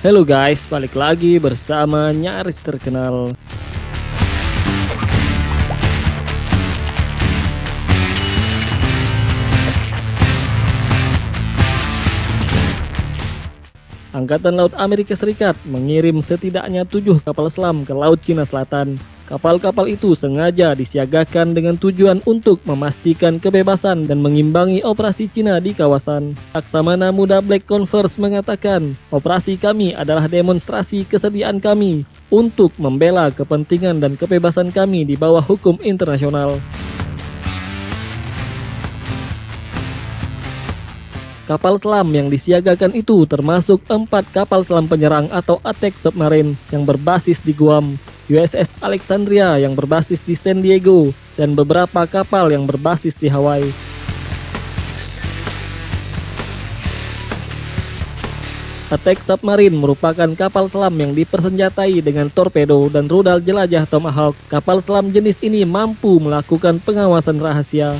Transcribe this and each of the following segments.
Halo guys, balik lagi bersama Nyaris Terkenal. Angkatan Laut Amerika Serikat mengirim setidaknya tujuh kapal selam ke Laut Cina Selatan. Kapal-kapal itu sengaja disiagakan dengan tujuan untuk memastikan kebebasan dan mengimbangi operasi Cina di kawasan. Laksamana Muda Black Converse mengatakan, operasi kami adalah demonstrasi kesediaan kami untuk membela kepentingan dan kebebasan kami di bawah hukum internasional. Kapal selam yang disiagakan itu termasuk empat kapal selam penyerang atau attack submarine yang berbasis di Guam, USS Alexandria yang berbasis di San Diego, dan beberapa kapal yang berbasis di Hawaii. Attack submarine merupakan kapal selam yang dipersenjatai dengan torpedo dan rudal jelajah Tomahawk. Kapal selam jenis ini mampu melakukan pengawasan rahasia.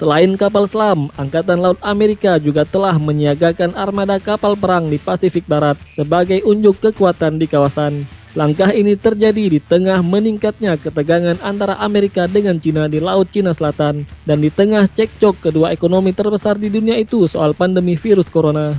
Selain kapal selam, Angkatan Laut Amerika juga telah menyiagakan armada kapal perang di Pasifik Barat sebagai unjuk kekuatan di kawasan. Langkah ini terjadi di tengah meningkatnya ketegangan antara Amerika dengan Cina di Laut Cina Selatan dan di tengah cekcok kedua ekonomi terbesar di dunia itu soal pandemi virus corona.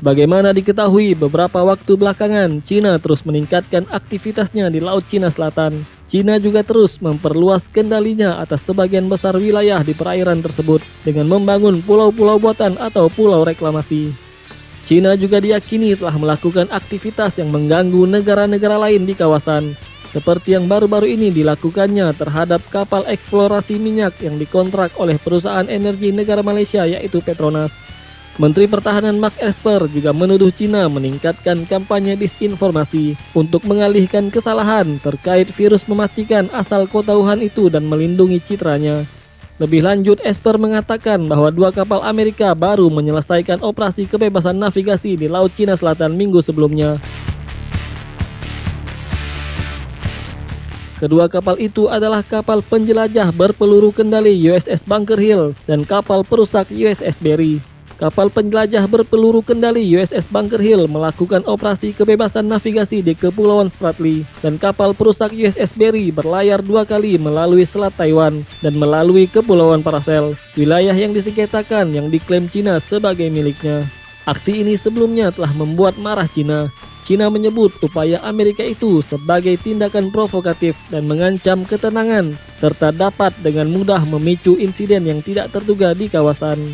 Sebagaimana diketahui beberapa waktu belakangan, Cina terus meningkatkan aktivitasnya di Laut Cina Selatan. Cina juga terus memperluas kendalinya atas sebagian besar wilayah di perairan tersebut dengan membangun pulau-pulau buatan atau pulau reklamasi. Cina juga diyakini telah melakukan aktivitas yang mengganggu negara-negara lain di kawasan, seperti yang baru-baru ini dilakukannya terhadap kapal eksplorasi minyak yang dikontrak oleh perusahaan energi negara Malaysia yaitu Petronas. Menteri Pertahanan Mark Esper juga menuduh Cina meningkatkan kampanye disinformasi untuk mengalihkan kesalahan terkait virus mematikan asal kota Wuhan itu dan melindungi citranya. Lebih lanjut, Esper mengatakan bahwa dua kapal Amerika baru menyelesaikan operasi kebebasan navigasi di Laut Cina Selatan minggu sebelumnya. Kedua kapal itu adalah kapal penjelajah berpeluru kendali USS Bunker Hill dan kapal perusak USS Berry. Kapal penjelajah berpeluru kendali USS Bunker Hill melakukan operasi kebebasan navigasi di Kepulauan Spratly dan kapal perusak USS Berry berlayar dua kali melalui Selat Taiwan dan melalui Kepulauan Paracel, wilayah yang disengketakan yang diklaim Cina sebagai miliknya. Aksi ini sebelumnya telah membuat marah Cina. Cina menyebut upaya Amerika itu sebagai tindakan provokatif dan mengancam ketenangan, serta dapat dengan mudah memicu insiden yang tidak terduga di kawasan.